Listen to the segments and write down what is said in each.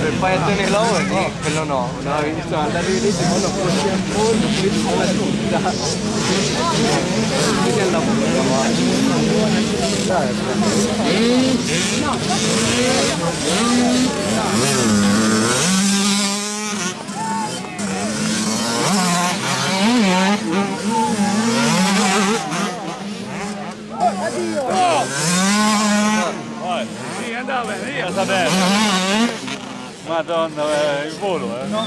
Prepárate en el agua, pero no, no habéis visto andar y dice, bueno, pues siempre, sta bene. Madonna, eh, il volo, eh. No.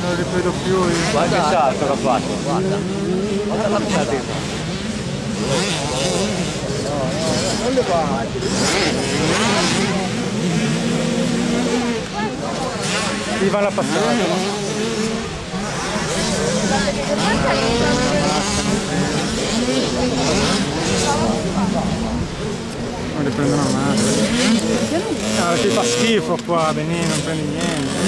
Non ripeto più io. Guarda che salto l'ha fatto, guarda. Guarda la prima dentro. Non le va. Viva la passata. Non le prendono mai. Ah, ti fa schifo qua, Benì, non prendi niente.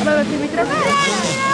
Allora, ti ritrovi?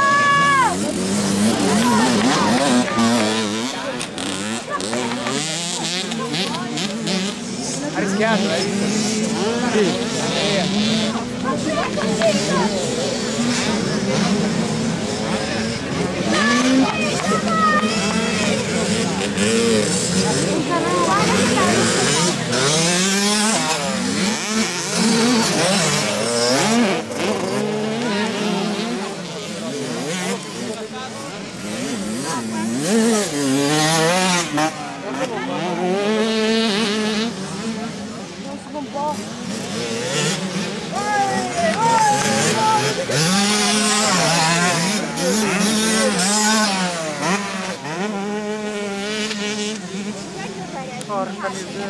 Porca miseria.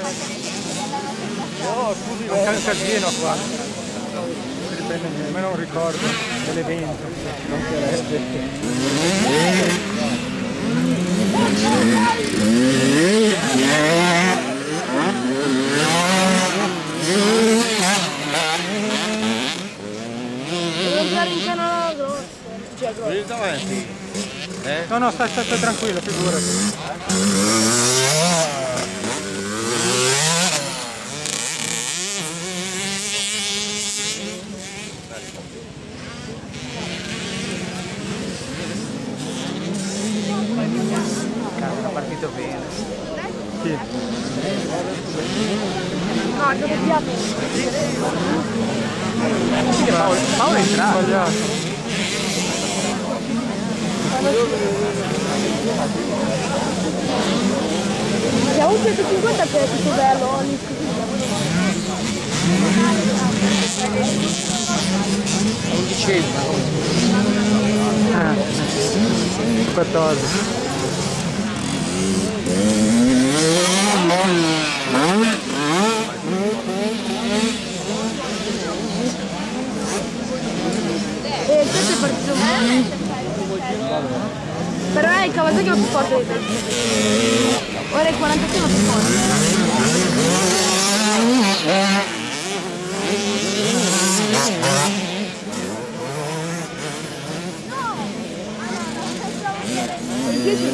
Oh, scusi, qua. Non si riprende niente, ma non ricordo dell'evento. Non grosso. Cioè grosso. Eh? No, no, stai, stai, stai tranquillo, figurati. aqui. Fala entrar. É um 150 preto que tiver lone. Cheio. Ah, 14. E il peso è partito bene. Però è il Kawasaki non più forte di te. Ora il 46 non più forte. Il 10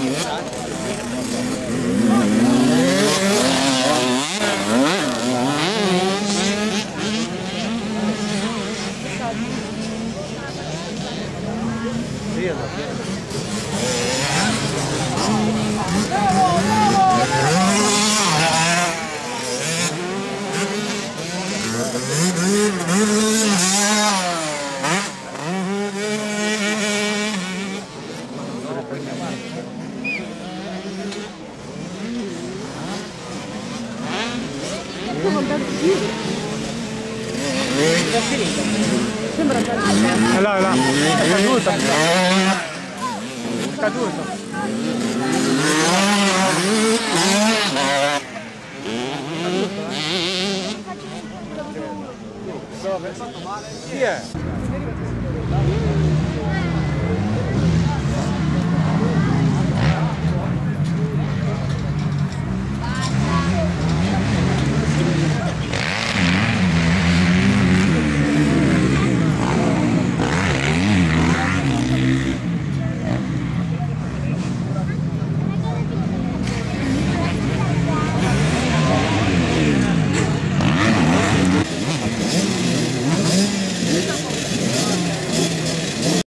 Sembra andare. È là, è là. È caduto. È caduto. Chi è?